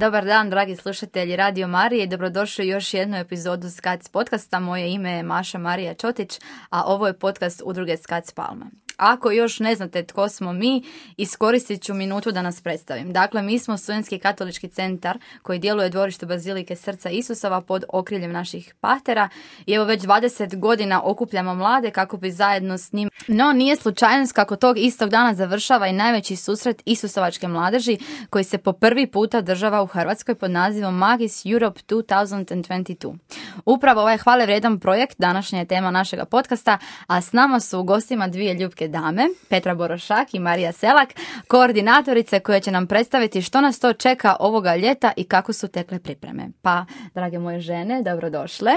Dobar dan, dragi slušatelji Radio Marije. Dobrodošli u još jednu epizodu Skac podcasta. Moje ime je Maša Marija Čotić, a ovo je podcast udruge Skac Palma. Ako još ne znate tko smo mi, iskoristit ću minutu da nas predstavim. Dakle, mi smo Studentski katolički centar koji djeluje dvorište Bazilike Srca Isusova pod okriljem naših patera i evo već 20 godina okupljamo mlade kako bi zajedno s njim. No, nije slučajnost kako tog istog dana završava i najveći susret Isusovačke mladeži koji se po prvi puta država u Hrvatskoj pod nazivom Magis Europe 2022. Upravo ovaj hvale vredan projekt današnja je tema našega podcasta, a s nama su u gostima dvije ljubke dame, Petra Borošak i Marija Selak, koordinatorice koje će nam predstaviti što nas to čeka ovoga ljeta i kako su tekle pripreme. Pa, drage moje žene, dobrodošle.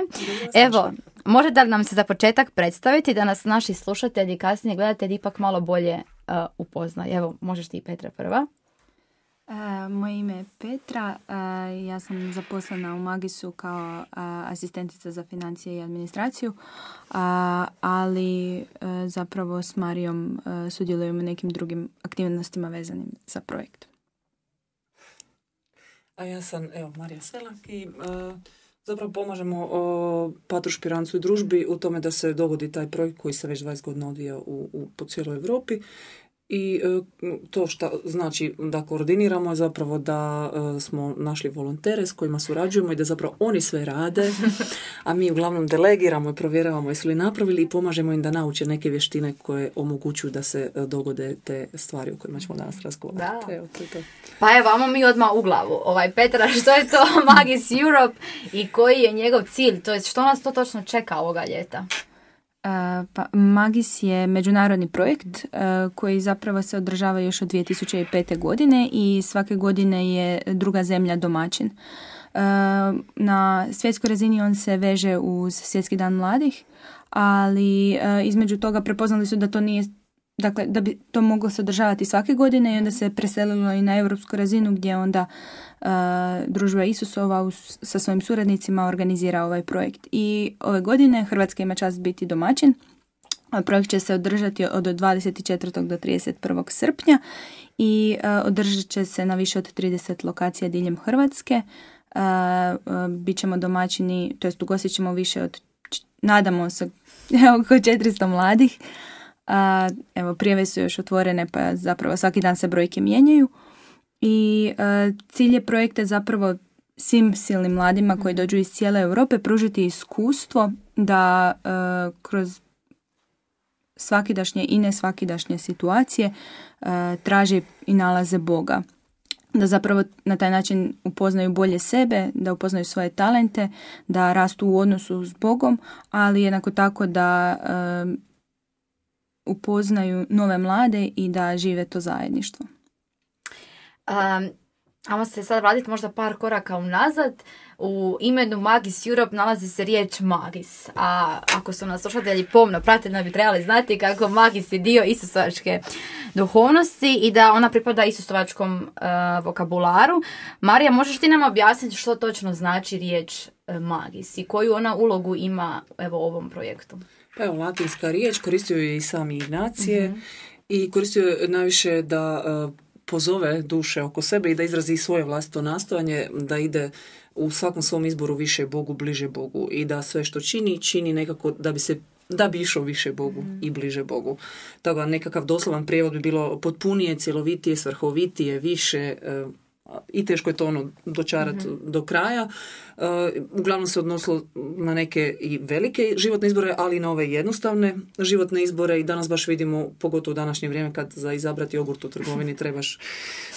Evo, možete li nam se za početak predstaviti da nas naši slušatelji kasnije gledatelji ipak malo bolje uh, upoznaju? Evo, možeš ti Petra prva. E, moje ime je Petra, e, ja sam zaposlena u Magisu kao asistentica za financije i administraciju, ali e, zapravo s Marijom sudjelujemo u nekim drugim aktivnostima vezanim za projekt. A ja sam, evo, Marija Selak i zapravo pomažemo Patru Špirancu i družbi u tome da se dogodi taj projekt koji se već 20 godina odvija u, po cijeloj Europi i e, to što znači da koordiniramo je zapravo da e, smo našli volontere s kojima surađujemo i da zapravo oni sve rade, a mi uglavnom delegiramo i provjeravamo jesu li napravili i pomažemo im da nauče neke vještine koje omogućuju da se e, dogode te stvari o kojima ćemo danas razgovarati. Evo, to je to. Pa evo, vamo mi odmah u glavu. Ovaj, Petra, što je to Magis Europe i koji je njegov cilj? To je što nas to točno čeka ovoga ljeta? E, pa, Magis je međunarodni projekt e, koji zapravo se održava još od 2005. godine i svake godine je druga zemlja domaćin. E, na svjetskoj razini on se veže uz Svjetski dan mladih, ali između toga prepoznali su da to nije dakle da bi to moglo se svake godine i onda se preselilo i na europsku razinu gdje onda uh, družba Isusova sa svojim suradnicima organizira ovaj projekt. I ove godine Hrvatska ima čast biti domaćin. Projekt će se održati od 24. do 31. srpnja i uh, održat će se na više od 30 lokacija diljem Hrvatske. Uh, uh, Bićemo domaćini, to jest ugostit ćemo više od, nadamo se, oko 400 mladih. Evo, prijeve su još otvorene, pa zapravo svaki dan se brojke mijenjaju. I cilj je projekta zapravo svim silnim mladima koji dođu iz cijele Europe pružiti iskustvo da kroz svakidašnje i ne svakidašnje situacije traži i nalaze Boga. Da zapravo na taj način upoznaju bolje sebe, da upoznaju svoje talente, da rastu u odnosu s Bogom, ali jednako tako da upoznaju nove mlade i da žive to zajedništvo. Um, Amo se sad vratiti možda par koraka unazad. U imenu Magis Europe nalazi se riječ Magis. A ako su nas slušatelji pomno pratili, da bi trebali znati kako Magis je dio Isusovačke duhovnosti i da ona pripada Isusovačkom uh, vokabularu. Marija, možeš ti nam objasniti što točno znači riječ uh, Magis i koju ona ulogu ima evo, u ovom projektu? Pa evo, latinska riječ, koristio je i sami Ignacije mm i koristio je najviše da uh, pozove duše oko sebe i da izrazi svoje vlastito nastojanje, da ide u svakom svom izboru više Bogu, bliže Bogu i da sve što čini, čini nekako da bi se da bi išao više Bogu mm. i bliže Bogu. Toga nekakav doslovan prijevod bi bilo potpunije, cjelovitije, svrhovitije, više, uh, i teško je to ono dočarati mhm. do kraja. Uh, uglavnom se odnosilo na neke i velike životne izbore, ali i na ove jednostavne životne izbore i danas baš vidimo, pogotovo u današnje vrijeme kad za izabrati jogurt u trgovini trebaš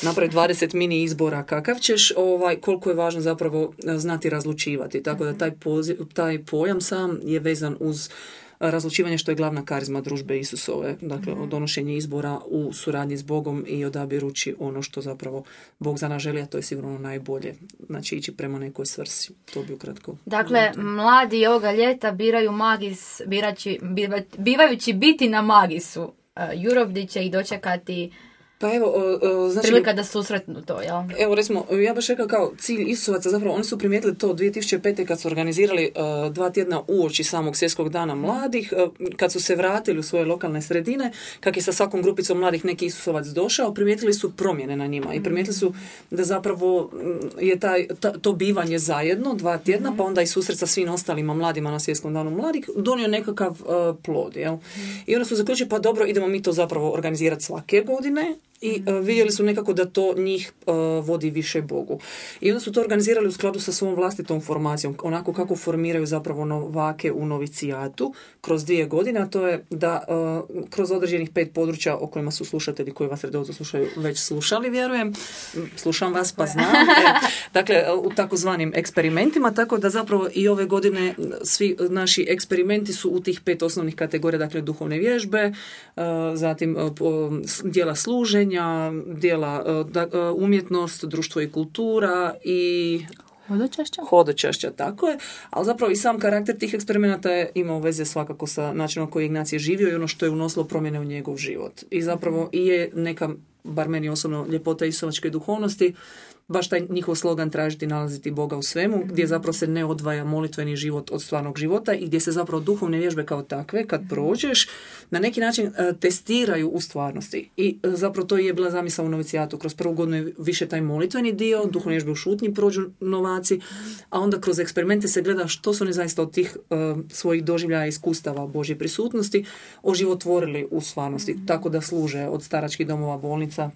napraviti 20 mini izbora kakav ćeš, ovaj, koliko je važno zapravo znati razlučivati. Tako da mhm. taj, poziv, taj pojam sam je vezan uz razlučivanje što je glavna karizma družbe Isusove, dakle mm. donošenje izbora u suradnji s Bogom i odabirući ono što zapravo Bog za nas želi, a to je sigurno najbolje. Znači ići prema nekoj svrsi. To bi ukratko. Dakle, mladi ovoga ljeta biraju magis, biraći, bivajući biti na magisu. Europe će ih dočekati Pa evo, znači... Prilika da susretnu to, jel? Evo, recimo, ja baš rekao kao cilj Isusovaca, zapravo oni su primijetili to 2005. kad su organizirali uh, dva tjedna uoči samog svjetskog dana mladih, uh, kad su se vratili u svoje lokalne sredine, kak je sa svakom grupicom mladih neki Isusovac došao, primijetili su promjene na njima i primijetili su da zapravo mm, je taj, to bivanje zajedno, dva tjedna, pa onda i susret sa svim ostalima mladima na svjetskom danu mladih, donio nekakav uh, plod, jel? I onda su zaključili, pa dobro, idemo mi to zapravo organizirati svake godine i uh, vidjeli su nekako da to njih uh, vodi više Bogu. I onda su to organizirali u skladu sa svom vlastitom formacijom, onako kako formiraju zapravo novake u novicijatu kroz dvije godine, a to je da uh, kroz određenih pet područja o kojima su slušatelji koji vas redovito slušaju već slušali, vjerujem. Slušam vas pa znam. E, dakle, u takozvanim eksperimentima, tako da zapravo i ove godine svi naši eksperimenti su u tih pet osnovnih kategorija, dakle duhovne vježbe, zatim dijela služenja, dijela e, e, umjetnost, društvo i kultura i Hodočašća? Hodočašća, tako je. Ali zapravo i sam karakter tih eksperimenata je imao veze svakako sa načinom koji Ignacije živio i ono što je unosilo promjene u njegov život. I zapravo i je neka, bar meni osobno, ljepota isovačke duhovnosti, baš taj njihov slogan tražiti nalaziti Boga u svemu, mhm. gdje zapravo se ne odvaja molitveni život od stvarnog života i gdje se zapravo duhovne vježbe kao takve, kad mhm. prođeš, na neki način e, testiraju u stvarnosti. I e, zapravo to je bila zamisla u novicijatu. Kroz prvu godinu je više taj molitveni dio, mhm. duhovne vježbe u šutnji prođu novaci, a onda kroz eksperimente se gleda što su oni zaista od tih uh, svojih doživljaja iskustava Božje prisutnosti oživotvorili u stvarnosti, tako da služe od staračkih domova bolnica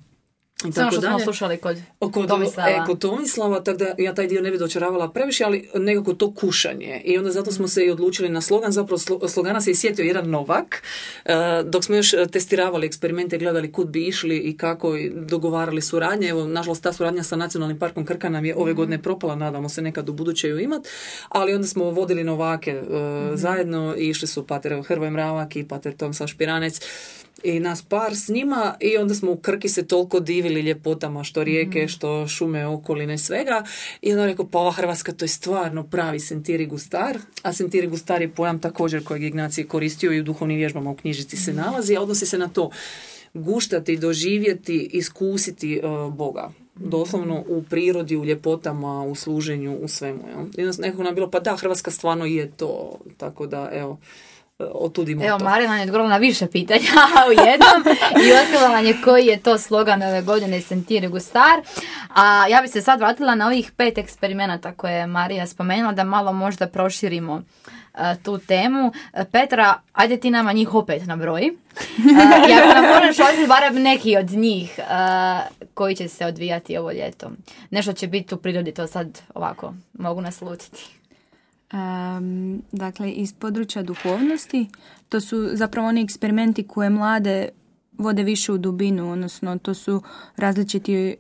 i Samo što smo slušali kod, kod Tomislava. E, kod Tomislava, tako da ja taj dio ne bi dočaravala previše, ali nekako to kušanje. I onda zato smo se i odlučili na slogan. Zapravo slogana se i sjetio jedan Novak. E, dok smo još testiravali eksperimente, gledali kud bi išli i kako i dogovarali suradnje. Evo, nažalost, ta suradnja sa Nacionalnim parkom Krka nam je ove mhm. godine propala, nadamo se nekad u buduće ju imat. Ali onda smo vodili Novake e, mhm. zajedno i išli su Pater Hrvoj Mravak i Pater Tomislav Špiranec i nas par s njima i onda smo u Krki se toliko divili ljepotama što rijeke, mhm. što šume okoline svega i onda rekao pa ova Hrvatska to je stvarno pravi sentiri gustar, a sentiri gustar je pojam također kojeg Ignacije koristio i u duhovnim vježbama u knjižici se mhm. nalazi, a odnosi se na to guštati, doživjeti, iskusiti uh, Boga mhm. doslovno u prirodi, u ljepotama, u služenju, u svemu. I onda nekako nam bilo, pa da, Hrvatska stvarno je to, tako da, evo, otudimo Evo, Marina je odgovorila na više pitanja u jednom i otkrila nam je koji je to slogan ove godine Sentire Gustar. A ja bi se sad vratila na ovih pet eksperimenata koje je Marija spomenula da malo možda proširimo e, tu temu. Petra, ajde ti nama njih opet na broj. Uh, ja nam možeš barem neki od njih koji će se odvijati ovo ljeto. Nešto će biti u prirodi, to sad ovako mogu naslutiti. Um, dakle, iz područja duhovnosti, to su zapravo oni eksperimenti koje mlade vode više u dubinu, odnosno to su različiti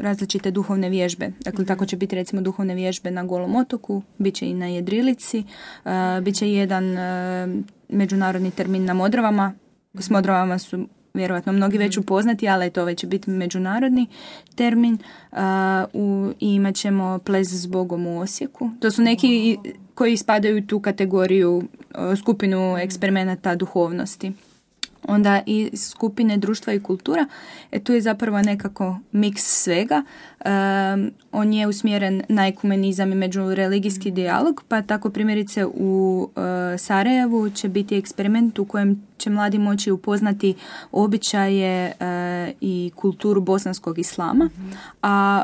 različite duhovne vježbe. Dakle, tako će biti recimo duhovne vježbe na Golom otoku, bit će i na Jedrilici, uh, bit će jedan međunarodni termin na Modrovama. S Modrovama su vjerojatno mnogi već mhm. upoznati, ali to već će biti međunarodni termin. Uh, u, I imat ćemo ples s Bogom u Osijeku. To su neki koji spadaju u tu kategoriju, skupinu eksperimenata duhovnosti onda i skupine društva i kultura. E tu je zapravo nekako miks svega. on je usmjeren na ekumenizam i međureligijski mm. dijalog, pa tako primjerice u uh, Sarajevu će biti eksperiment u kojem će mladi moći upoznati običaje e, i kulturu bosanskog islama, mm a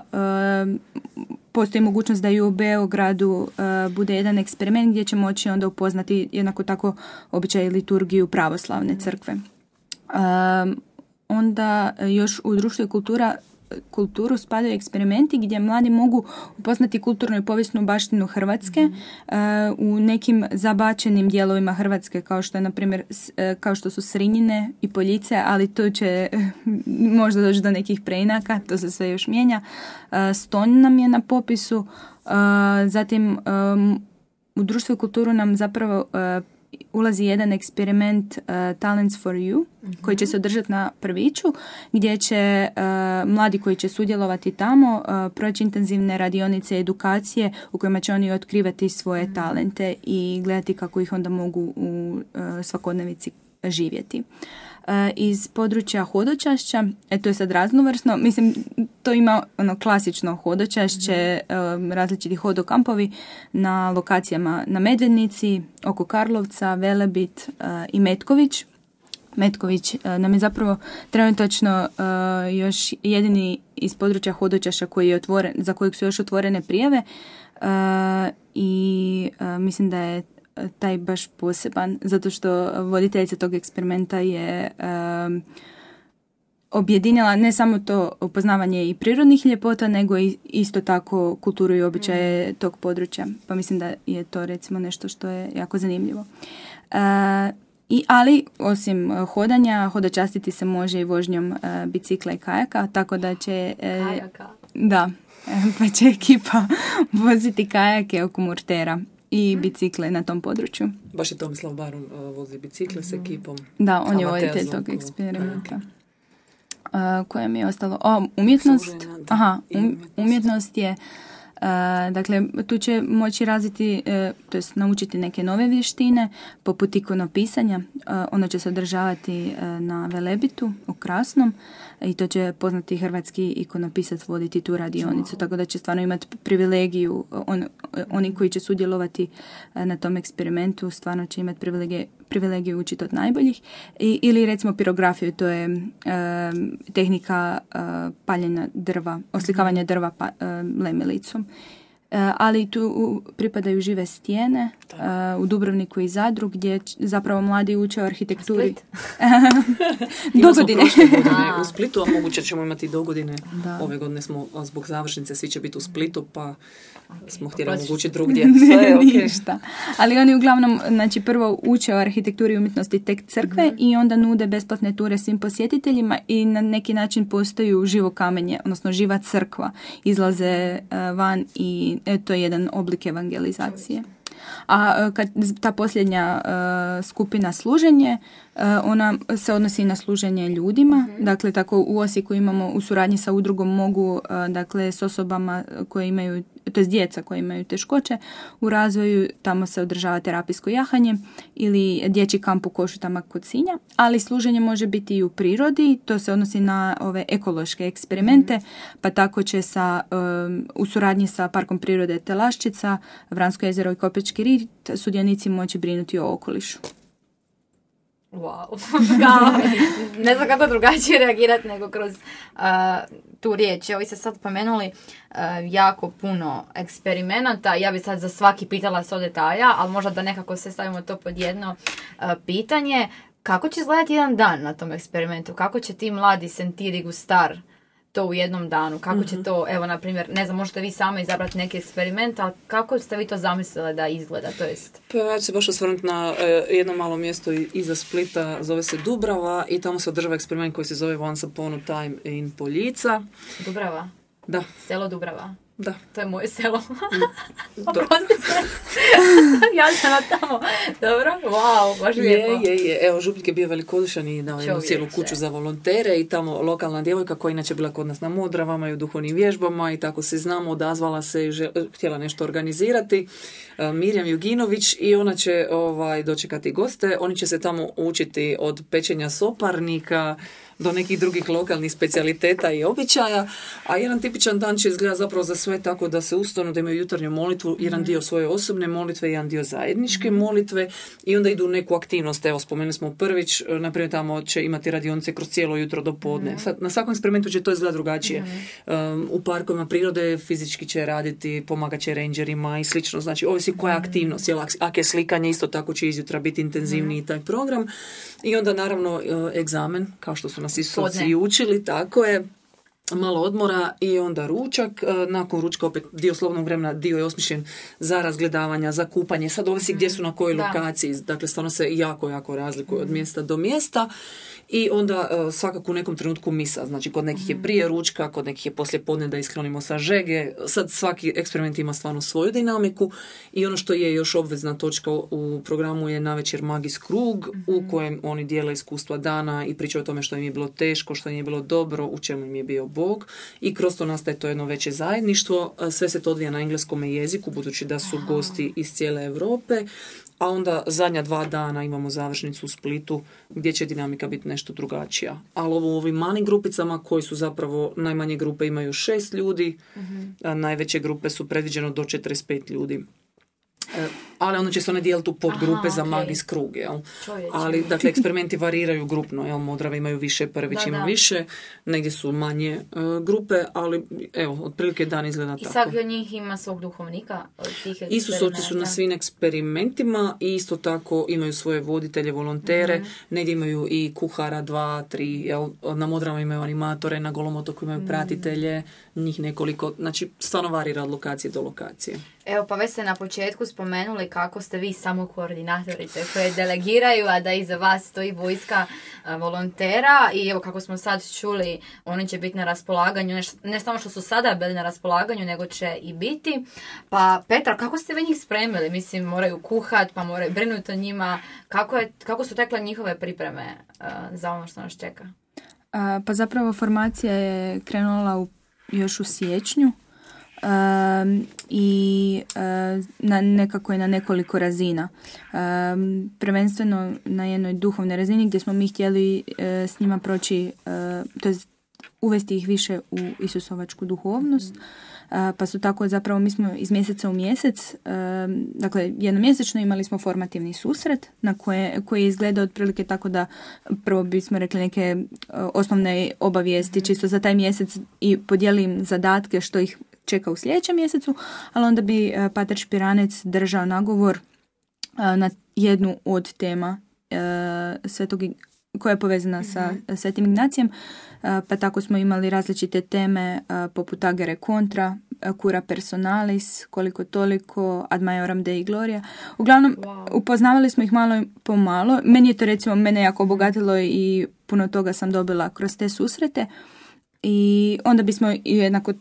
postoji mogućnost da i u Beogradu bude jedan eksperiment gdje će moći onda upoznati jednako tako običaj i liturgiju pravoslavne crkve. onda još u društvu i kultura kulturu spadaju eksperimenti gdje mladi mogu upoznati kulturnu i povijesnu baštinu Hrvatske mhm. u nekim zabačenim dijelovima Hrvatske kao što je na primjer kao što su Srinjine i Poljice, ali to će možda doći do nekih preinaka, to se sve još mijenja. Ston nam je na popisu, zatim u društvu i kulturu nam zapravo ulazi jedan eksperiment uh, Talents for You koji će se održati na prviću gdje će uh, mladi koji će sudjelovati tamo uh, proći intenzivne radionice edukacije u kojima će oni otkrivati svoje talente i gledati kako ih onda mogu u svakodnevici živjeti. E, iz područja hodočašća, e, to je sad raznovrsno, mislim to ima ono klasično hodočašće, mm različiti hodokampovi na lokacijama na Medvednici, oko Karlovca, Velebit i Metković. Metković nam je zapravo trenutačno još jedini iz područja hodočaša koji je otvoren, za kojeg su još otvorene prijave. I mislim da je taj baš poseban, zato što voditeljica tog eksperimenta je um, objedinila ne samo to upoznavanje i prirodnih ljepota, nego i isto tako kulturu i običaje mm. tog područja. Pa mislim da je to recimo nešto što je jako zanimljivo. Uh, i, ali, osim hodanja, hodočastiti se može i vožnjom uh, bicikla i kajaka, tako da će... Uh, kajaka? Da, pa će ekipa voziti kajake oko Murtera i bicikle na tom području. Baš je Tomislav Barun uh, vozi bicikle s ekipom. Da, on je voditelj tog eksperimenta. Uh, koje mi je ostalo? O, umjetnost. Aha, um, umjetnost je dakle, tu će moći razviti, e, to jest naučiti neke nove vještine, poput ikonopisanja. Ono će se održavati e, na Velebitu u Krasnom i to će poznati hrvatski ikonopisac voditi tu radionicu, tako da će stvarno imati privilegiju, on, oni koji će sudjelovati e, na tom eksperimentu stvarno će imati privilegiju, privilegiju učiti od najboljih. I, ili recimo pirografiju, to je e, tehnika e, paljenja drva, oslikavanja drva pa. E, Eh, ali tu pripadaju žive stijene eh, u Dubrovniku i Zadru gdje zapravo mladi uče o arhitekturi. dogodine. u Splitu, a moguće ćemo imati dogodine. Da. Ove godine smo zbog završnice, svi će biti u Splitu, pa smo htjeli omogućiti drugdje. Sve. Ništa. Ali oni uglavnom, znači prvo uče o arhitekturi i umjetnosti tek crkve mhm. i onda nude besplatne ture svim posjetiteljima i na neki način postaju živo kamenje, odnosno živa crkva. Izlaze eh, van i e, to je jedan oblik evangelizacije. A e, kad ta posljednja skupina služenje, ona se odnosi na služenje ljudima. Mhm. Dakle, tako u Osijeku imamo u suradnji sa udrugom mogu, dakle, s osobama koje imaju to djeca koji imaju teškoće u razvoju, tamo se održava terapijsko jahanje ili dječji kamp u Košutama kod Sinja, ali služenje može biti i u prirodi, to se odnosi na ove ekološke eksperimente, mhm. pa tako će sa, um, u suradnji sa Parkom prirode Telaščica, Vransko jezero i Kopečki rit sudjenici moći brinuti o okolišu. Wow. ne znam kako drugačije reagirati nego kroz uh, tu riječ. Evo, vi ste sad pomenuli uh, jako puno eksperimenata. Ja bi sad za svaki pitala sto detalja, ali možda da nekako se stavimo to pod jedno uh, pitanje. Kako će izgledati jedan dan na tom eksperimentu? Kako će ti mladi sentiri gustar to u jednom danu? Kako će mhm. to, evo, na primjer, ne znam, možete vi sami izabrati neki eksperiment, ali kako ste vi to zamislili da izgleda, to jest? Pa ja ću se baš osvrnuti na e, jedno malo mjesto iza Splita, zove se Dubrava i tamo se održava eksperiment koji se zove Once Upon a Time in Poljica. Dubrava? Da. Selo Dubrava? Da. To je moje selo. Mm. ja sam na tamo. Dobro, wow, baš lijepo. Je, je, je. Evo, Župnik je bio velikodušan i dao jednu cijelu kuću za volontere i tamo lokalna djevojka koja inače bila kod nas na Modravama i u duhovnim vježbama i tako se znamo, odazvala se i htjela nešto organizirati. E, Mirjam Juginović i ona će ovaj, dočekati goste. Oni će se tamo učiti od pečenja soparnika, do nekih drugih lokalnih specijaliteta i običaja, a jedan tipičan dan će izgledati zapravo za sve tako da se ustanu, da imaju jutarnju molitvu, jedan dio svoje osobne molitve, jedan dio zajedničke molitve i onda idu u neku aktivnost. Evo, spomenuli smo prvić, na primjer tamo će imati radionice kroz cijelo jutro do podne. Mhm. Sad, na svakom eksperimentu će to izgledati drugačije. Mhm. Um, u parkovima prirode fizički će raditi, pomagat će rangerima i slično. Znači, ovisi koja je mhm. aktivnost. Jel, ako je slikanje, isto tako će izjutra biti intenzivniji taj program. I onda naravno uh, egzamen, kao što su nas i učili, tako je malo odmora i onda ručak. E, nakon ručka opet dio slobodnog vremena, dio je osmišljen za razgledavanja, za kupanje. Sad ovisi gdje su na kojoj lokaciji. Dakle, stvarno se jako, jako razlikuje od mjesta do mjesta i onda uh, svakako u nekom trenutku misa. Znači kod nekih je mhm. prije ručka, kod nekih je poslije podne da iskronimo sa žege. Sad svaki eksperiment ima stvarno svoju dinamiku i ono što je još obvezna točka u programu je navečer magis krug u mhm. kojem oni dijele iskustva dana i pričaju o tome što im je bilo teško, što im je bilo dobro, u čemu im je bio Bog i kroz to nastaje to jedno veće zajedništvo. Sve se to odvija na engleskom jeziku budući da su gosti iz cijele Europe a onda zadnja dva dana imamo završnicu u Splitu gdje će dinamika biti nešto drugačija. Ali ovo u ovim malim grupicama koji su zapravo, najmanje grupe imaju šest ljudi, a najveće grupe su predviđeno do 45 ljudi. E, ali onda će se one dijeliti u podgrupe Aha, za okej. magis krug, jel? Ali, dakle, eksperimenti variraju grupno, jel? Modrave imaju više, Prvić Da, ima da. više, negdje su manje e, grupe, ali evo, otprilike dan izgleda I tako. svaki od njih ima svog duhovnika od tih Isusovci su na svim eksperimentima i isto tako imaju svoje voditelje, volontere, Mhm. negdje imaju i kuhara, dva, tri, jel, na Modrama imaju animatore, na Golomotoku Mhm. imaju pratitelje, njih nekoliko, znači stvarno varira od lokacije do lokacije. Evo, pa već ste na početku spomenuli kako ste vi samo koordinatorice koje delegiraju, a da iza vas stoji vojska a, volontera i evo kako smo sad čuli, oni će biti na raspolaganju, ne, samo što su sada bili na raspolaganju, nego će i biti. Pa Petra, kako ste vi njih spremili? Mislim, moraju kuhat, pa moraju brinuti o njima. Kako, je, kako su tekle njihove pripreme a, za ono što nas čeka? Pa zapravo formacija je krenula u, još u siječnju um, i uh, na, nekako je na nekoliko razina. Um, prvenstveno na jednoj duhovnoj razini gdje smo mi htjeli uh, s njima proći, uh, to jest uvesti ih više u Isusovačku duhovnost. Uh, pa su tako zapravo mi smo iz mjeseca u mjesec, dakle jednomjesečno imali smo formativni susret na koje, koji je izgledao otprilike tako da prvo bismo rekli neke uh, osnovne obavijesti čisto za taj mjesec i podijelim zadatke što ih čeka u sljedećem mjesecu, ali onda bi uh, Pater Špiranec držao nagovor uh, na jednu od tema uh, svetog koja je povezana sa Svetim Ignacijem, pa tako smo imali različite teme poput Agere Contra, uh, Cura Personalis, koliko toliko, Ad Majoram Dei Gloria. Uglavnom, Wow. upoznavali smo ih malo po malo. Meni je to recimo, mene jako obogatilo i puno toga sam dobila kroz te susrete. I onda bismo jednako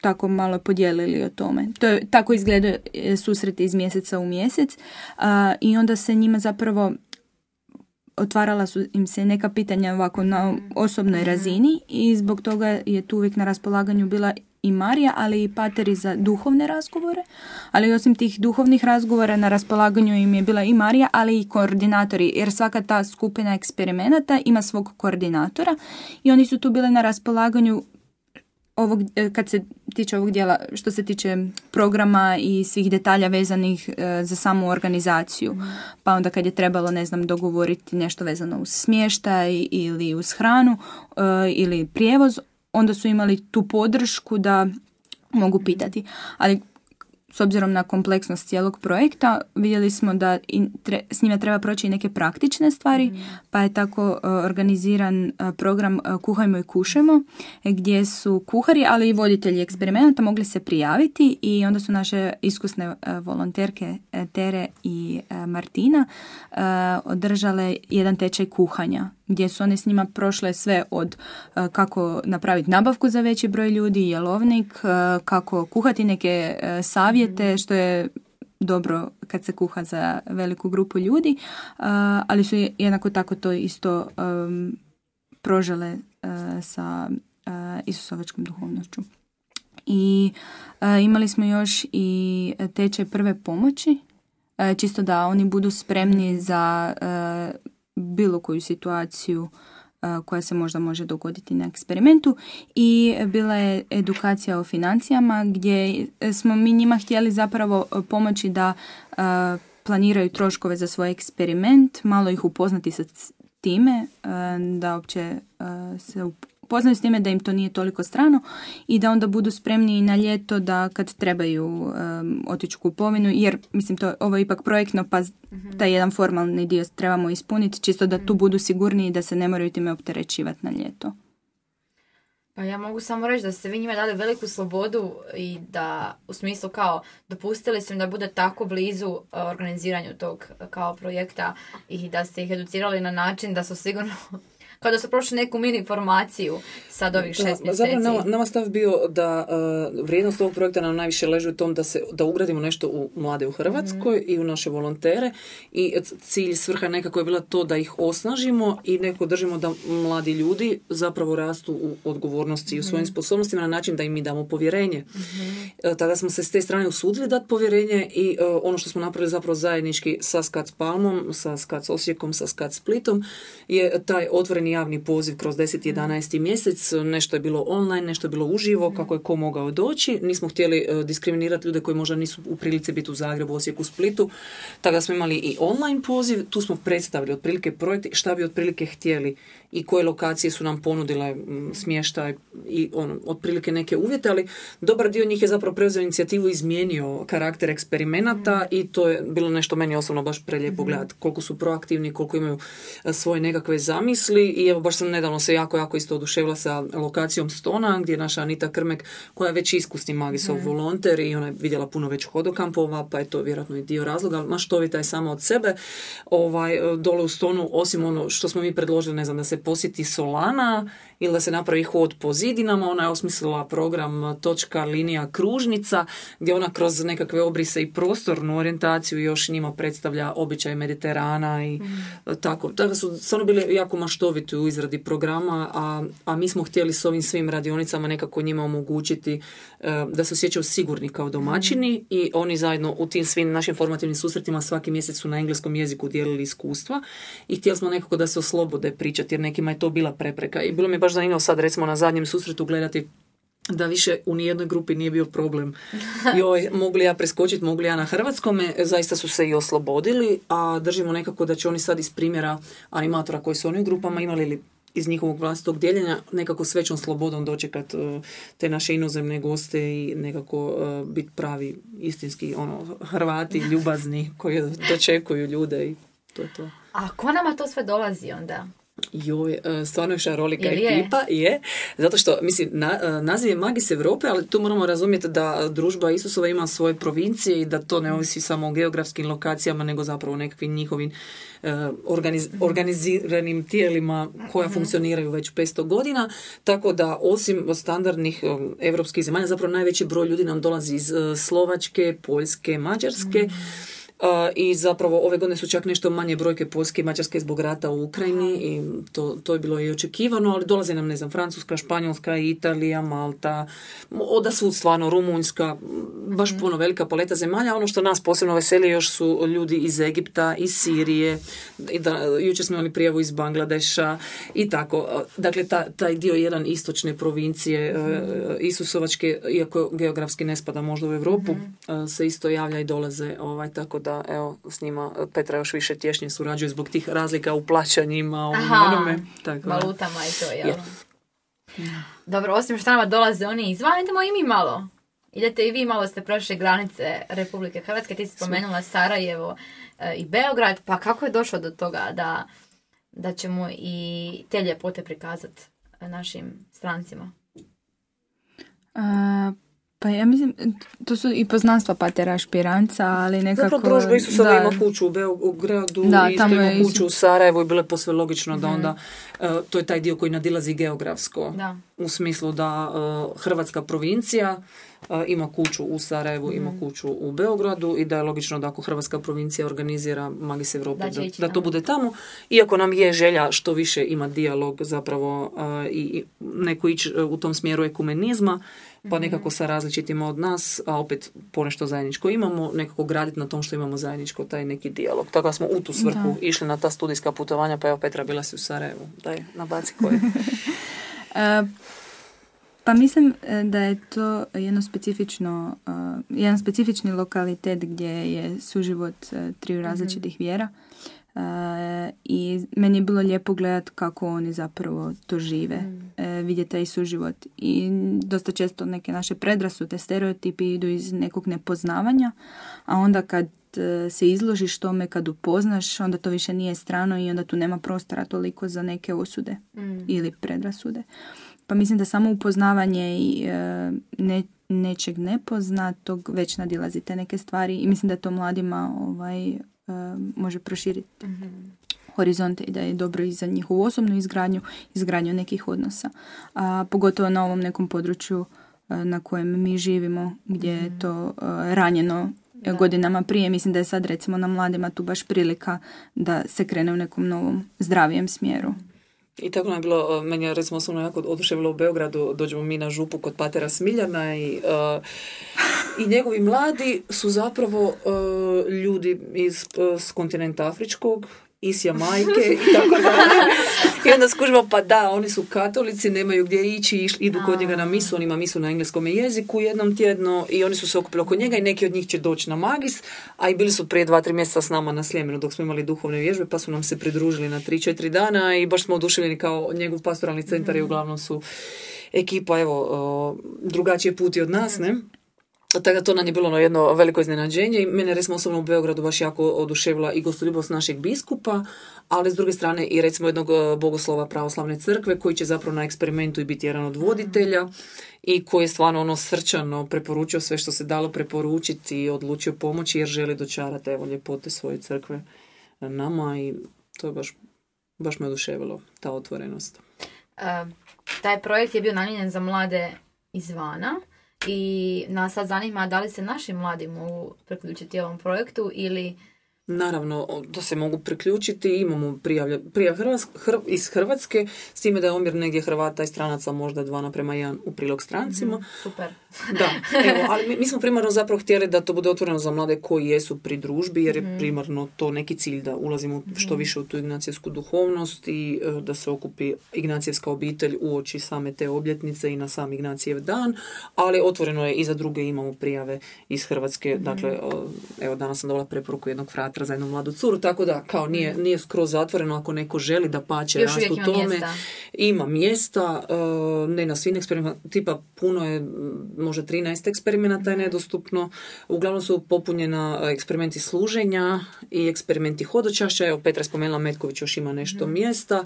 tako malo podijelili o tome. To je, tako izgledaju e, susreti iz mjeseca u mjesec a, i onda se njima zapravo otvarala su im se neka pitanja ovako na osobnoj razini i zbog toga je tu uvijek na raspolaganju bila i Marija, ali i pateri za duhovne razgovore. Ali osim tih duhovnih razgovora na raspolaganju im je bila i Marija, ali i koordinatori, jer svaka ta skupina eksperimenata ima svog koordinatora i oni su tu bili na raspolaganju ovog, e, kad se tiče ovog dijela, što se tiče programa i svih detalja vezanih e, za samu organizaciju. Pa onda kad je trebalo, ne znam, dogovoriti nešto vezano uz smještaj ili uz hranu e, ili prijevoz, onda su imali tu podršku da mogu pitati. Ali s obzirom na kompleksnost cijelog projekta, vidjeli smo da i tre- s njima treba proći i neke praktične stvari, pa je tako e, organiziran e, program e, Kuhajmo i kušajmo, gdje su kuhari, ali i voditelji eksperimenata mogli se prijaviti i onda su naše iskusne volonterke Tere i Martina održale jedan tečaj kuhanja gdje su one s njima prošle sve od e, kako napraviti nabavku za veći broj ljudi, jelovnik, e, kako kuhati neke e, savjete, što je dobro kad se kuha za veliku grupu ljudi, ali su jednako tako to isto prožele sa Isusovačkom duhovnošću. I imali smo još i tečaj prve pomoći, čisto da oni budu spremni za e, bilo koju situaciju e, koja se možda može dogoditi na eksperimentu. I bila je edukacija o financijama gdje smo mi njima htjeli zapravo pomoći da e, planiraju troškove za svoj eksperiment, malo ih upoznati sa time, e, da uopće e, se upoznaju s time da im to nije toliko strano i da onda budu spremni i na ljeto da kad trebaju um, otići u kupovinu, jer mislim to ovo je ipak projektno pa z- taj jedan formalni dio trebamo ispuniti čisto da tu budu sigurniji da se ne moraju time opterećivati na ljeto. Pa ja mogu samo reći da ste vi njima dali veliku slobodu i da u smislu kao dopustili ste im da bude tako blizu uh, organiziranju tog uh, kao projekta i da ste ih educirali na način da su sigurno kada su prošli neku mini informaciju sad ovih šest mjeseci. Zapravo nama, nama stav bio da uh, vrijednost ovog projekta nam najviše leži u tom da, se, da ugradimo nešto u mlade u Hrvatskoj i u naše volontere i cilj svrha nekako je bila to da ih osnažimo i neko držimo da mladi ljudi zapravo rastu u odgovornosti i u svojim sposobnostima na način da im mi damo povjerenje. Uh, tada smo se s te strane usudili dati povjerenje i uh, ono što smo napravili zapravo zajednički sa Skac Palmom, sa Skac Osijekom, sa Skac Splitom je taj otvoreni javni poziv kroz 10. 11. mjesec. Nešto je bilo online, nešto je bilo uživo, kako je ko mogao doći. Nismo htjeli uh, diskriminirati ljude koji možda nisu u prilici biti u Zagrebu, Osijeku, Splitu. Tada smo imali i online poziv. Tu smo predstavili otprilike projekti šta bi otprilike htjeli i koje lokacije su nam ponudile smještaj i on, otprilike neke uvjete, ali dobar dio njih je zapravo preuzeo inicijativu i izmijenio karakter eksperimenata i to je bilo nešto meni osobno baš prelijepo gledati koliko su proaktivni, koliko imaju svoje nekakve zamisli i evo baš sam nedavno se jako, jako isto oduševila sa lokacijom Stona gdje je naša Anita Krmek koja je već iskusni magisov volonter i ona je vidjela puno već hodokampova pa je to vjerojatno i dio razloga, ali maštovita je sama od sebe. Ovaj, dole u Stonu osim ono što smo mi predložili, ne znam, da se posjeti Solana ili da se napravi hod po zidinama. Ona je osmislila program točka linija kružnica gdje ona kroz nekakve obrise i prostornu orijentaciju još njima predstavlja običaj Mediterana i tako. Tako su stvarno bili jako maštoviti u izradi programa, a, a mi smo htjeli s ovim svim radionicama nekako njima omogućiti e, da se osjećaju sigurni kao domaćini i oni zajedno u tim svim našim formativnim susretima svaki mjesec su na engleskom jeziku dijelili iskustva i htjeli smo nekako da se oslobode pričati jer nekima je to bila prepreka i bilo mi je baš zanimljivo sad recimo na zadnjem susretu gledati da više u nijednoj grupi nije bio problem. Joj, mogu li ja preskočiti, mogu li ja na hrvatskome, zaista su se i oslobodili, a držimo nekako da će oni sad iz primjera animatora koji su oni u grupama imali ili iz njihovog vlastitog dijeljenja nekako s većom slobodom dočekat uh, te naše inozemne goste i nekako uh, biti pravi istinski ono Hrvati ljubazni koji dočekuju ljude i to je to. A ko nama to sve dolazi onda? Joj, e, stvarno je šarolika je? ekipa, je. Zato što, mislim, na, e, naziv je Magis Europe, ali tu moramo razumjeti da družba Isusova ima svoje provincije i da to ne ovisi samo o geografskim lokacijama, nego zapravo o nekakvim njihovim e, organiz- organiziranim tijelima koja funkcioniraju već 500 godina. Tako da, osim standardnih europskih zemalja, zapravo najveći broj ljudi nam dolazi iz Slovačke, Poljske, Mađarske. Uh, I zapravo ove godine su čak nešto manje brojke Poljske i Mađarske zbog rata u Ukrajini i to, to je bilo i očekivano, ali dolaze nam, ne znam, Francuska, Španjolska, Italija, Malta, oda su stvarno Rumunjska, baš puno velika paleta zemalja. Ono što nas posebno veseli još su ljudi iz Egipta, iz Sirije, i da, jučer smo imali prijavu iz Bangladeša i tako. Dakle, ta, taj dio jedan istočne provincije uh, Isusovačke, iako geografski ne spada možda u Europu, uh, se isto javlja i dolaze ovaj, tako da evo s njima Petra još više tješnje surađuje zbog tih razlika u plaćanjima Aha, onome. Tako da. Valutama i to, jel? Je. Dobro, osim što nama dolaze oni izvan, idemo i mi malo. Idete i vi malo ste prošle granice Republike Hrvatske, ti si spomenula Sarajevo e, i Beograd, pa kako je došlo do toga da, da ćemo i te ljepote prikazati našim strancima? A, pa ja mislim, to su i poznanstva Patera Špiranca, ali nekako... Zapravo družba Isusova da, ima kuću u Beogradu Da, i isto tamo ima je kuću u Sarajevu i bilo je posve logično da onda e, to je taj dio koji nadilazi geografsko. Da. u smislu da e, Hrvatska provincija e, ima kuću u Sarajevu, ima kuću u Beogradu i da je logično da ako Hrvatska provincija organizira Magis Europe Da da, da to bude tamo. Iako nam je želja što više ima dijalog zapravo i i neko ići u tom smjeru ekumenizma, pa nekako sa različitima od nas, a opet ponešto zajedničko imamo, nekako graditi na tom što imamo zajedničko, taj neki dijalog. Tako da smo u tu svrhu išli na ta studijska putovanja, pa evo Petra bila si u Sarajevu. Daj, nabaci koje. Pa mislim e, da je to jedno specifično, a, jedan specifični lokalitet gdje je suživot e, triju različitih vjera. A, I meni je bilo lijepo gledati kako oni zapravo to žive, e, vidjeti taj suživot. I dosta često neke naše predrasude, stereotipi idu iz nekog nepoznavanja, a onda kad e, se izložiš tome, kad upoznaš, onda to više nije strano i onda tu nema prostora toliko za neke osude ili predrasude. Pa mislim da samo upoznavanje i e, ne, nečeg nepoznatog već nadilazi te neke stvari i mislim da to mladima ovaj, e, može proširiti horizonte i da je dobro i za njihovu osobnu izgradnju, izgradnju nekih odnosa. A pogotovo na ovom nekom području na kojem mi živimo, gdje je mhm. to ranjeno godinama prije. Mislim da je sad recimo na mladima tu baš prilika da se krene u nekom novom zdravijem smjeru. I tako nam je bilo, meni je recimo osobno jako oduševilo u Beogradu, dođemo mi na župu kod Patera Smiljana i, i njegovi mladi su zapravo ljudi iz kontinenta Afričkog iz majke i tako dalje. I onda skužba, pa da, oni su katolici, nemaju gdje ići, idu kod njega na misu, on ima misu na engleskom jeziku jednom tjedno i oni su se okupili oko njega i neki od njih će doći na magis, a i bili su prije dva, tri mjeseca s nama na Sljemenu dok smo imali duhovne vježbe, pa su nam se pridružili na tri, četiri dana i baš smo oduševljeni kao njegov pastoralni centar i uglavnom su ekipa, evo, drugačije puti od nas, ne? Tako to nam je bilo ono jedno veliko iznenađenje i mene recimo osobno u Beogradu baš jako oduševila i gostoljubivost našeg biskupa, ali s druge strane i recimo jednog e, bogoslova pravoslavne crkve koji će zapravo na eksperimentu i biti jedan od voditelja i koji je stvarno ono srčano preporučio sve što se dalo preporučiti i odlučio pomoći jer želi dočarati evo ljepote svoje crkve nama i to je baš, baš me oduševilo, ta otvorenost. Uh, taj projekt je bio namijenjen za mlade izvana i nas sad zanima da li se naši mladi mogu priključiti ovom projektu ili Naravno, da se mogu priključiti, imamo prijavlja, prijav iz Hrvatske, s time da je omjer negdje Hrvata i stranaca možda dva naprema jedan u prilog strancima. mm super. da, evo, ali mi, mi, smo primarno zapravo htjeli da to bude otvoreno za mlade koji jesu pri družbi, jer je mhm. primarno to neki cilj da ulazimo što mhm. više u tu ignacijsku duhovnost i e, da se okupi ignacijevska obitelj u oči same te obljetnice i na sam Ignacijev dan, ali otvoreno je i za druge imamo prijave iz Hrvatske, mhm. dakle, evo danas sam dobila preporuku jednog frata za jednu mladu curu, tako da kao nije, nije skroz zatvoreno ako neko želi da pače rastu tome. Mjesta. Ima mjesta, e, ne na svim eksperimentima, tipa puno je, možda 13 eksperimenata je mhm. nedostupno. Uglavnom su popunjena eksperimenti služenja i eksperimenti hodočašća. Evo Petra je spomenula Metković još ima nešto mm mjesta.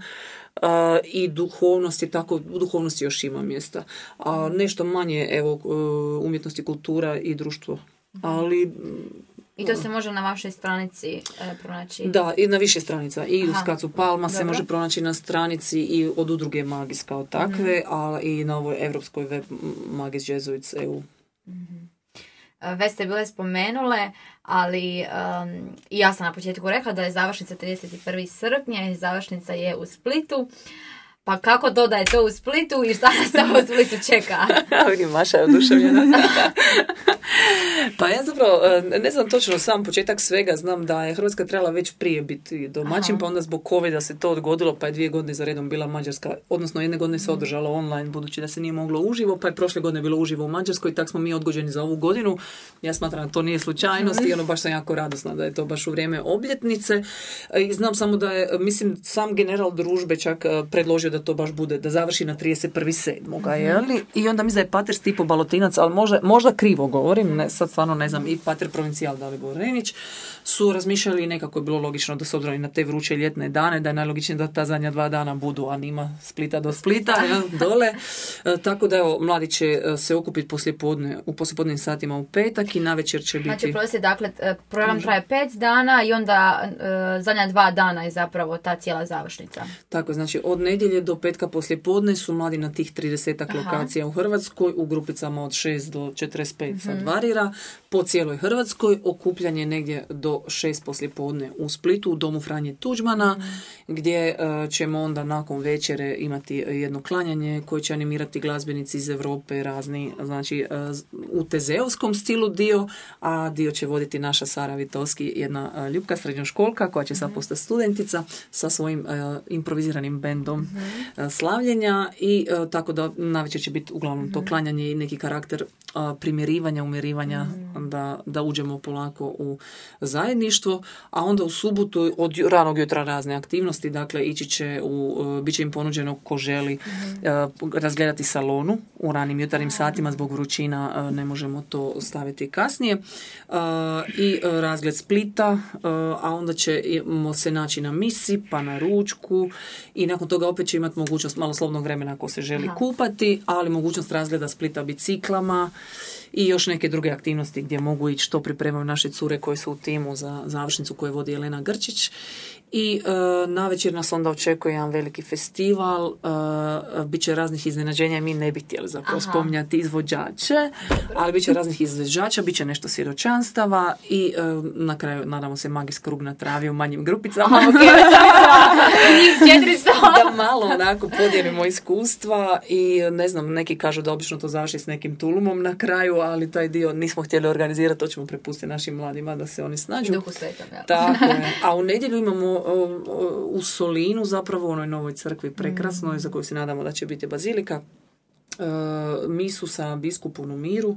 Uh, i duhovnosti, tako u duhovnosti još ima mjesta. A nešto manje, evo, umjetnosti, kultura i društvo. Mhm. Ali i to se može na vašoj stranici e, pronaći? Da, i na više stranica. I u Skacu Palma se može pronaći na stranici i od udruge Magis kao takve, mm a i na ovoj evropskoj web Magis Jesuits EU. mm Već ste bile spomenule, ali i ja sam na početku rekla da je završnica 31. srpnja i završnica je u Splitu. Pa kako to da je to u Splitu i šta nas to u Splitu čeka? Vidim, Maša je oduševljena. pa ja zapravo e, ne znam točno sam početak svega, znam da je Hrvatska trebala već prije biti domaćin, pa onda zbog covid se to odgodilo, pa je dvije godine za redom bila Mađarska, odnosno jedne godine se mhm. održalo online, budući da se nije moglo uživo, pa je prošle godine bilo uživo u Mađarskoj i tak smo mi odgođeni za ovu godinu. Ja smatram da to nije slučajnost i ono baš sam jako radosna da je to baš u vrijeme obljetnice. I znam samo da je, mislim, sam general družbe čak e, predložio da to baš bude, da završi na 31.7. Mm-hmm. I onda mi da je Pater Stipo Balotinac, ali možda, možda krivo govorim, ne, sad stvarno ne znam, i Pater Provincijal Dalibor Renić, su razmišljali nekako je bilo logično da se odrani na te vruće ljetne dane, da je najlogičnije da ta zadnja dva dana budu, a nima Splita do Splita, dole. E, tako da evo, mladi će e, se okupiti poslijepodne, u poslijepodnim satima u petak i na večer će biti... Znači, dakle, e, program traje pet dana i onda zadnja dva dana je zapravo ta cijela završnica. Tako, znači od nedjelje do petka poslijepodne su mladi na tih 30 lokacija u Hrvatskoj, u grupicama od 6 do 45 sad mhm. varira, po cijeloj Hrvatskoj, okupljanje negdje do 6 poslijepodne u Splitu, u domu Franje Tuđmana, mhm. gdje e, ćemo onda nakon večere imati jedno klanjanje koje će animirati glazbenici iz Europe, razni, znači uh, u tezeovskom stilu dio, a dio će voditi naša Sara Vitovski, jedna uh, ljubka srednjoškolka koja će sad mhm. postati studentica sa svojim improviziranim bendom slavljenja i e, tako da navečer će biti uglavnom to mhm. klanjanje i neki karakter primjerivanja, umirivanja mhm. da, da uđemo polako u zajedništvo, a onda u subotu od ranog jutra razne aktivnosti, dakle ići će u, e, bit će im ponuđeno ko želi e, razgledati salonu u ranim jutarnjim satima zbog vrućina ne možemo to staviti kasnije i razgled Splita, a onda ćemo se naći na misi, pa na ručku i nakon toga opet će imati mogućnost malo slobodnog vremena ako se želi kupati, ali mogućnost razgleda Splita biciklama i još neke druge aktivnosti gdje mogu ići što pripremaju naše cure koje su u timu za završnicu koju vodi Elena Grčić I uh, na večer nas onda očekuje jedan veliki festival, uh, bit će raznih iznenađenja, mi ne bi htjeli zapravo Aha. spominjati izvođače, ali bit će raznih izvođača, bit će nešto svjedočanstava i uh, na kraju nadamo se magijski krug na travi u manjim grupicama. Ok, već sam mislila, njih 400. da malo onako podijelimo iskustva i ne znam, neki kažu da obično to završi s nekim tulumom na kraju, ali taj dio nismo htjeli organizirati, to ćemo prepustiti našim mladima da se oni snađu. Duhu svetom, jel? Tako je. A u nedjelju imamo u Solinu, zapravo u onoj novoj crkvi prekrasnoj, za koju se nadamo da će biti bazilika, e, misu sa biskupom u miru,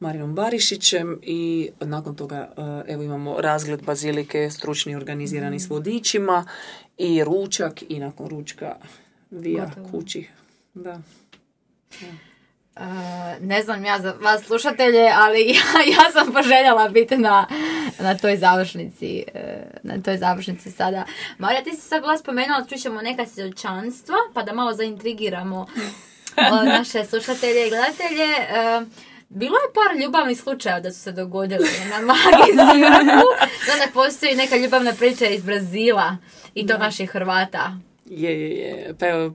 Marinom Barišićem i nakon toga e, evo imamo razgled bazilike, stručni organizirani s vodičima i ručak i nakon ručka vija kući. Da. Uh, ne znam ja za vas slušatelje, ali ja, ja sam poželjela biti na, na toj završnici e, na toj završnici sada. Marija, ti si sad bila spomenula, čućemo neka svjedočanstva, pa da malo zaintrigiramo o, naše slušatelje i gledatelje. Bilo je par ljubavnih slučajeva da su se dogodili na magiji Znam da postoji neka ljubavna priča iz Brazila i to naših Hrvata. Je, je, je. Pa evo,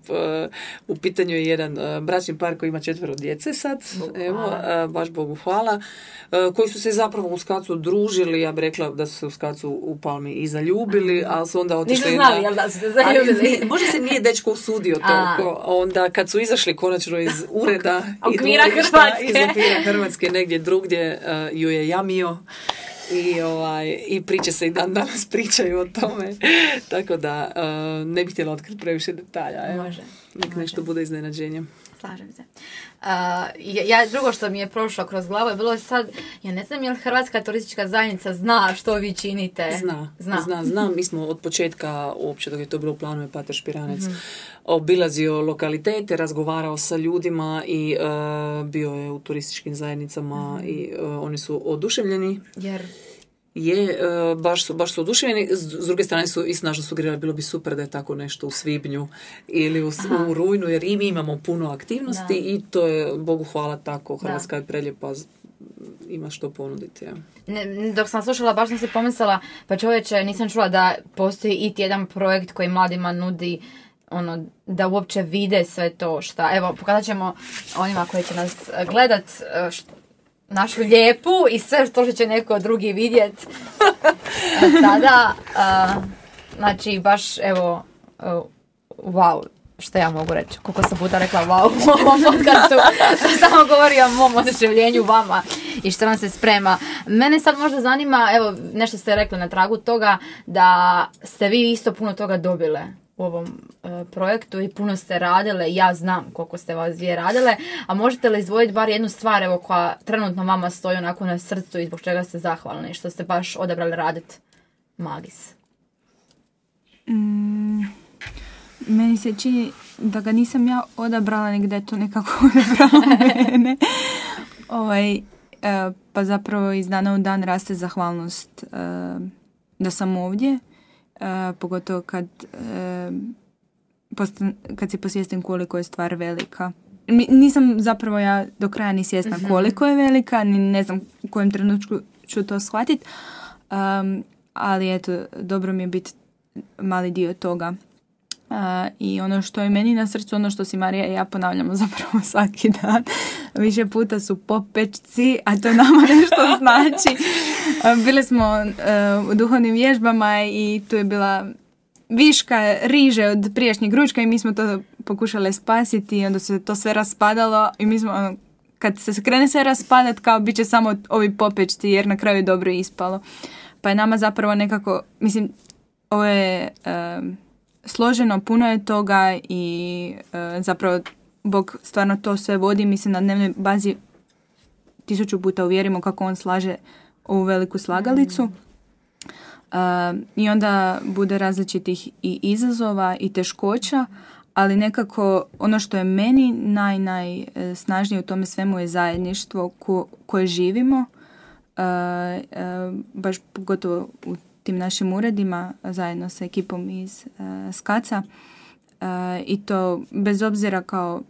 u pitanju je jedan e, bračni par koji ima četvero djece sad, Bogu evo, hvala. baš Bogu hvala, e, koji su se zapravo u skacu družili, ja bih rekla da su se u skacu u Palmi i zaljubili, ali su onda otišli... Nisu znali, na- jel da su se Ali zaljubili? nije- možda se nije dečko usudio A. toliko. Onda kad su izašli konačno iz ureda Okvira Hrvatske. iz okvira Hrvatske negdje drugdje e, ju je jamio i, ovaj, i priče se i dan danas pričaju o tome. Tako da e, ne bih htjela otkriti previše detalja. Evo. Može, Nek može. nešto bude iznenađenje. Slažem se. Uh, ja, ja- drugo što mi je prošlo kroz glavu je bilo sad, ja ne znam je li Hrvatska turistička zajednica zna što vi činite. Zna, Zna. zna, zna. Mi smo od početka, uopće dok je to bilo u planu je Pater Špiranec, obilazio lokalitete, razgovarao sa ljudima i e, bio je u turističkim zajednicama i e, oni su oduševljeni. Jer Je, e, baš su, baš su oduševljeni. S, druge strane su i snažno sugerirali, bilo bi super da je tako nešto u svibnju ili u, u rujnu, jer i mi imamo puno aktivnosti Da. i to je, Bogu hvala, tako. Hrvatska je preljepa, ima što ponuditi. Ja. ne, dok sam slušala baš sam se pomislila, pa čovječe nisam čula da postoji i jedan projekt koji mladima nudi ono, da uopće vide sve to šta. Evo, pokazat ćemo onima koji će nas gledat e, š- našu lijepu i sve što će neko drugi vidjet. E, Tada, a, znači, baš, evo, e, wow, što ja mogu reći, koliko sam puta rekla wow u ovom podcastu, samo govori o mom oduševljenju vama i što vam se sprema. Mene sad možda zanima, evo, nešto ste rekli na tragu toga, da ste vi isto puno toga dobile u ovom e, projektu i puno ste radile, ja znam koliko ste vas dvije radile, a možete li izdvojiti bar jednu stvar evo, koja trenutno vama stoji onako na srcu i zbog čega ste zahvalni, što ste baš odabrali raditi Magis? Meni se čini da ga nisam ja odabrala, nego da to nekako odabralo mene. Ovaj, e, pa zapravo iz dana u dan raste zahvalnost e, da sam ovdje, pogotovo kad, postan- kad si posvjestim koliko je stvar velika. Mi- Nisam zapravo ja do kraja ni svjesna koliko je velika, ni ne znam u kojem trenutku ću to shvatiti, ali eto, dobro mi je biti mali dio toga. A, I ono što je meni na srcu, ono što si Marija i ja ponavljamo zapravo svaki dan, više puta su popečci, a to nama nešto znači. Bili smo e, u duhovnim vježbama i tu je bila viška riže od prijašnjeg ručka i mi smo to pokušale spasiti i onda se to sve raspadalo i mi smo ono, kad se krene sve raspadat kao bit će samo ovi popečci jer na kraju je dobro ispalo. Pa je nama zapravo nekako, mislim, ovo je em, složeno, puno je toga i e, zapravo Bog stvarno to sve vodi, mi se na dnevnoj bazi tisuću puta uvjerimo kako on slaže ovu veliku slagalicu. Um, I onda bude različitih i izazova i teškoća, ali nekako ono što je meni naj, najsnažnije u tome svemu je zajedništvo ko, koje živimo, uh, uh, baš pogotovo u tim našim uredima zajedno sa ekipom iz uh, Skaca uh, i to bez obzira kao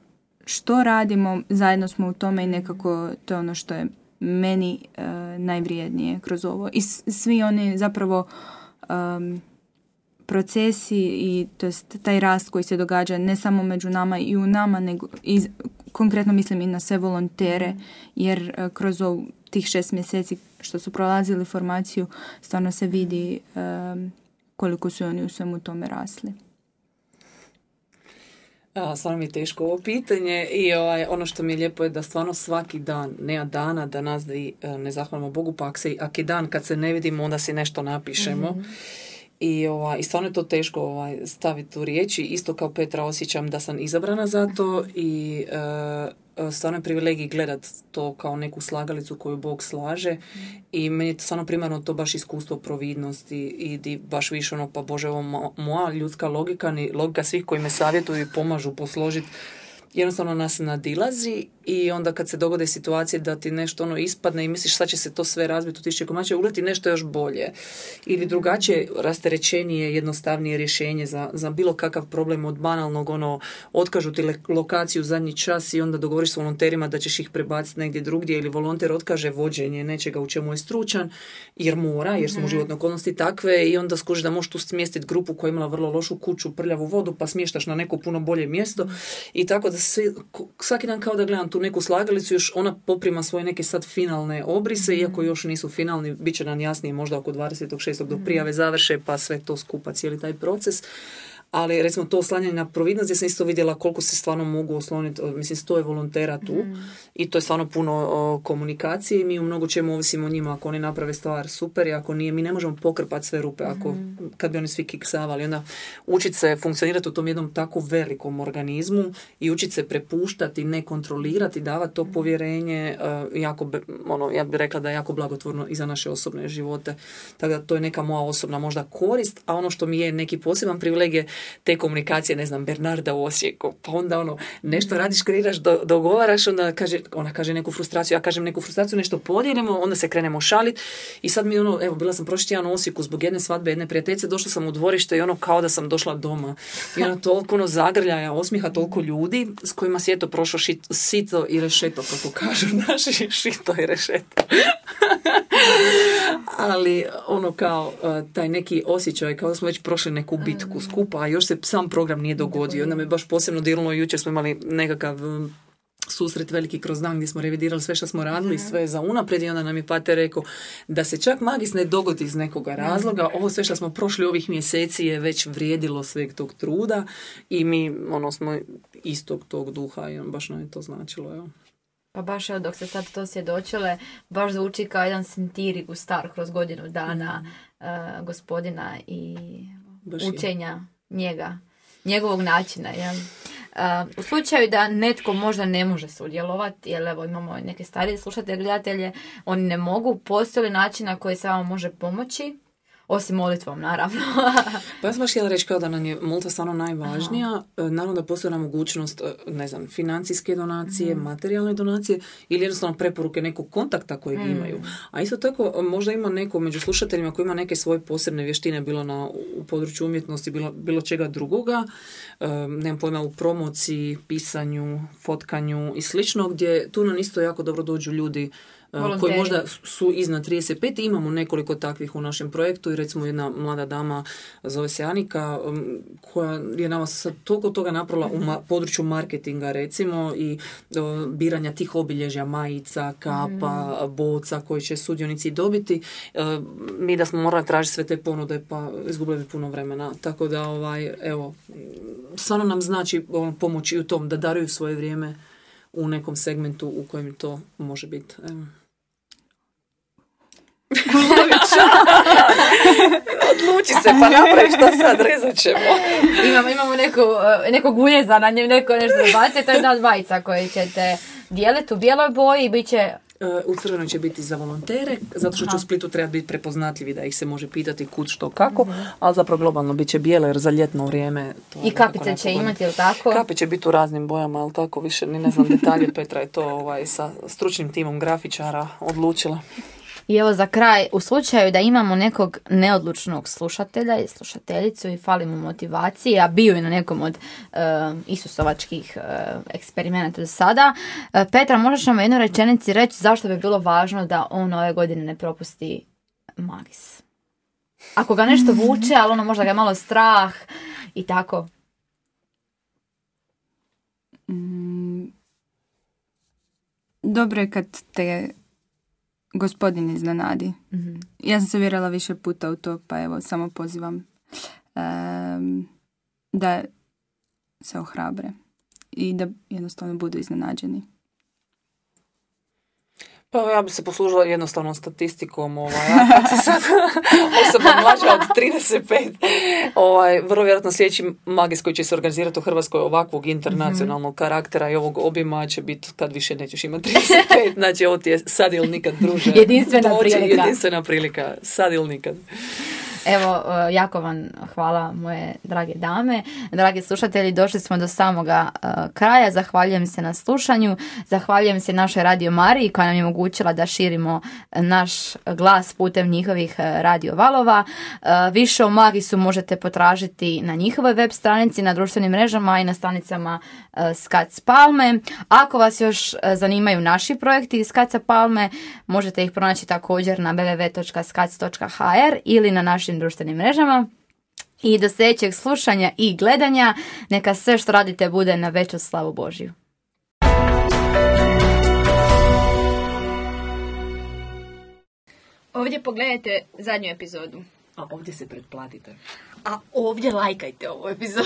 što radimo, zajedno smo u tome i nekako to je ono što je meni uh, najvrijednije kroz ovo. I svi oni zapravo um, procesi i to jest taj rast koji se događa ne samo među nama i u nama, nego i konkretno mislim i na sve volontere, jer e, kroz ovu, tih šest mjeseci što su prolazili formaciju, stvarno se vidi e, koliko su oni u svemu tome rasli. A, stvarno mi je teško ovo pitanje i ovaj, ono što mi je lijepo je da stvarno svaki dan, nema dana da nas da ne zahvalimo Bogu, pa ako je dan kad se ne vidimo, onda si nešto napišemo. Mhm. I, ovaj, I stvarno je to teško ovaj, staviti u riječi. Isto kao Petra osjećam da sam izabrana za to i uh, stvarno je privilegij gledat to kao neku slagalicu koju Bog slaže i meni je stvarno primarno to baš iskustvo providnosti i di baš više ono pa Bože ovo moja ljudska logika ni logika svih koji me savjetuju i pomažu posložiti jednostavno nas nadilazi i onda kad se dogode situacije da ti nešto ono ispadne i misliš sad će se to sve razbiti u tišće komače, uleti nešto još bolje. Ili drugačije, rasterećenije, jednostavnije rješenje za, za bilo kakav problem od banalnog, ono, otkažu ti lokaciju zadnji čas i onda dogovoriš s volonterima da ćeš ih prebaciti negdje drugdje ili volonter otkaže vođenje nečega u čemu je stručan, jer mora, jer su mu mhm. životne okolnosti takve i onda skužiš da možeš tu smjestiti grupu koja je imala vrlo lošu kuću, prljavu vodu, pa smještaš na neko puno bolje mjesto i tako da svi, svaki dan kao da gledam tu neku slagalicu, još ona poprima svoje neke sad finalne obrise, mm iako još nisu finalni, bit će nam jasnije možda oko 26. dok mhm. prijave završe, pa sve to skupa, cijeli taj proces ali recimo to oslanjanje na providnost gdje sam isto vidjela koliko se stvarno mogu osloniti, mislim sto je volontera tu mm. i to je stvarno puno komunikacije i mi u mnogo čemu ovisimo o njima, ako oni naprave stvar super i ako nije, mi ne možemo pokrpati sve rupe ako, mm. kad bi oni svi kiksavali, onda učiti se funkcionirati u tom jednom tako velikom organizmu i učiti se prepuštati, ne kontrolirati, davati to mm. povjerenje, uh, jako, ono, ja bih rekla da je jako blagotvorno i za naše osobne živote, tako da to je neka moja osobna možda korist, a ono što mi je neki poseban privilegij te komunikacije, ne znam, Bernarda u Osijeku, pa onda ono, nešto radiš, kreiraš, do, dogovaraš, onda kaže, ona kaže neku frustraciju, ja kažem neku frustraciju, nešto podijelimo, onda se krenemo šalit i sad mi ono, evo, bila sam prošli tjedan u Osijeku zbog jedne svadbe, jedne prijateljice, došla sam u dvorište i ono kao da sam došla doma. I ono toliko ono zagrljaja, osmiha toliko ljudi s kojima si eto prošlo sito i rešeto, kako kažu naši, šito i rešeto. Ali ono kao e, taj neki osjećaj, kao da smo već prošli neku bitku skupa, još se sam program nije dogodio. Onda me baš posebno diralo, jučer smo imali nekakav susret veliki kroz dan gdje smo revidirali sve što smo radili, mhm. sve za unaprijed i onda nam je Pater rekao da se čak magis ne dogodi iz nekoga razloga. Ovo sve što smo prošli ovih mjeseci je već vrijedilo sveg tog truda i mi ono smo istog tog duha i on baš nam je to značilo. Evo. Pa baš evo dok se sad to svjedočile, baš zvuči kao jedan sentirik u star kroz godinu dana mm. gospodina i učenja njega, njegovog načina. Jel? U slučaju da netko možda ne može sudjelovati, jer evo imamo neke starije slušatelje, gledatelje, oni ne mogu, postoji li način na koji se vam može pomoći? Osim molitvom, naravno. pa ja sam baš htjela reći kao da nam je molitva stvarno najvažnija. Aha. E, naravno da postoji mogućnost, e, ne znam, financijske donacije, mhm. materijalne donacije ili jednostavno preporuke nekog kontakta kojeg mm. imaju. A isto tako možda ima neko među slušateljima koji ima neke svoje posebne vještine, bilo na, u području umjetnosti, bilo, bilo čega drugoga, e, nemam pojma u promociji, pisanju, fotkanju i slično, gdje tu nam isto jako dobro dođu ljudi koji možda su iznad 35. Imamo nekoliko takvih u našem projektu i recimo jedna mlada dama zove se Anika koja je nama sad toliko toga napravila u ma- području marketinga recimo i biranja tih obilježja majica, kapa, mm. boca koji će sudionici dobiti. mi da smo morali tražiti sve te ponude pa izgubili bi puno vremena. Tako da ovaj, evo, stvarno nam znači ono, pomoći u tom da daruju svoje vrijeme u nekom segmentu u kojem to može biti. Evo. Odluči se, pa napravi što sad, rezat ćemo. imamo, imamo neko, e, nekog uljeza na njem, neko nešto baci, to je jedna od majica koje ćete dijeliti u bijeloj boji i bit će e, u crvenoj će biti za volontere, zato što će u Splitu treba biti prepoznatljivi da ih se može pitati kud što kako, ali zapravo globalno bit će bijelo jer za ljetno vrijeme... To I kapice će imati, ili tako? Kapi će biti u raznim bojama, ali tako više, ni ne znam detalje, Petra je to ovaj, sa stručnim timom grafičara odlučila. I evo za kraj, u slučaju da imamo nekog neodlučnog slušatelja i slušateljicu i fali mu motivacije, a bio je na nekom od uh, isusovačkih uh, eksperimenata do sada, uh, Petra, možeš nam jednu rečenici reći zašto bi bilo važno da on ove godine ne propusti magis? Ako ga nešto vuče, ali ono možda ga je malo strah i tako. Mm, dobro je kad te gospodin iznenadi. Mhm. Ja sam se vjerala više puta u to, pa evo, samo pozivam em, da se ohrabre i da jednostavno budu iznenađeni. Pa ja bi se poslužila jednostavnom statistikom, ovaj, ja se sad osoba mlađa od 35, ovaj, vrlo vjerojatno sljedeći magis koji će se organizirati u Hrvatskoj ovakvog internacionalnog karaktera i ovog obima će biti kad više nećeš imati 35, znači ovo ti je sad ili nikad druže. Jedinstvena prilika. Jedinstvena prilika, sad ili nikad. Evo, e, jako vam hvala moje drage dame. Dragi slušatelji, došli smo do samoga e, kraja. Zahvaljujem se na slušanju. Zahvaljujem se našoj Radio Mariji koja nam je omogućila da širimo naš glas putem njihovih e, radio valova. E, Više o Magisu možete potražiti na njihovoj web stranici, na društvenim mrežama i na stranicama Skac Palme. Ako vas još zanimaju naši projekti iz Skaca Palme, možete ih pronaći također na www.skac.hr ili na našim društvenim mrežama. I do sljedećeg slušanja i gledanja, neka sve što radite bude na veću slavu Božju. Ovdje pogledajte zadnju epizodu. A ovdje se pretplatite. A ovdje lajkajte ovu epizodu.